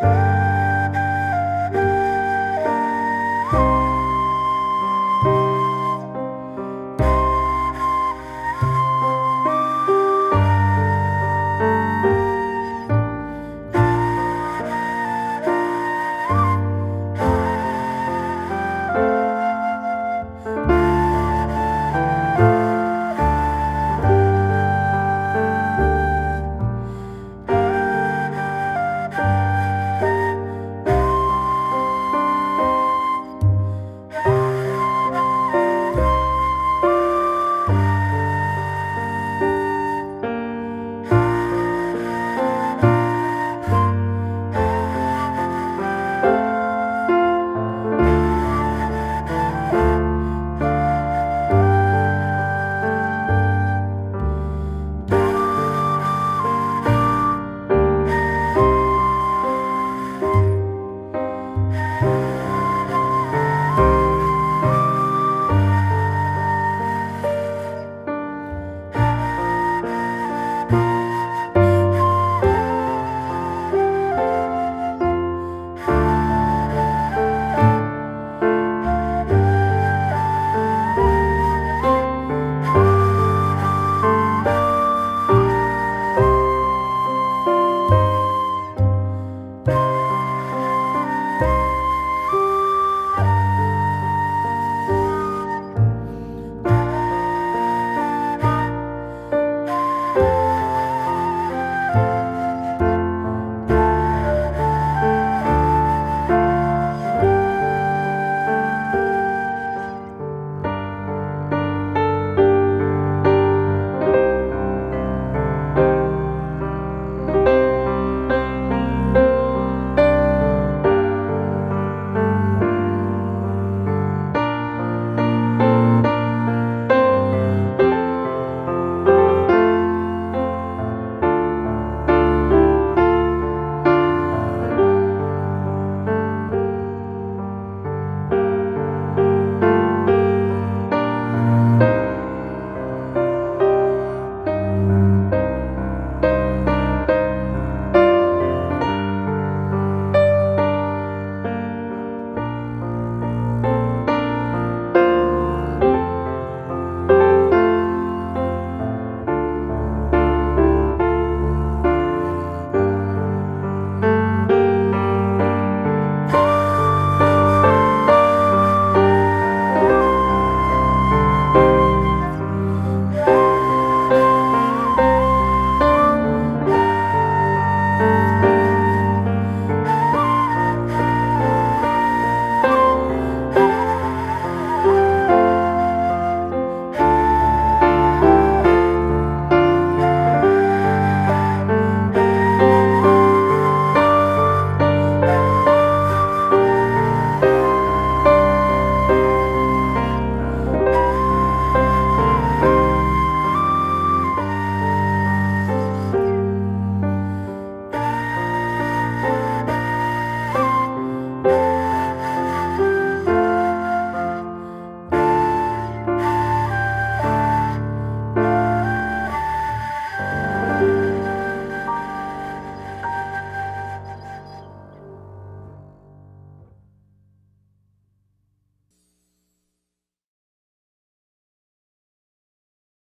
Bye.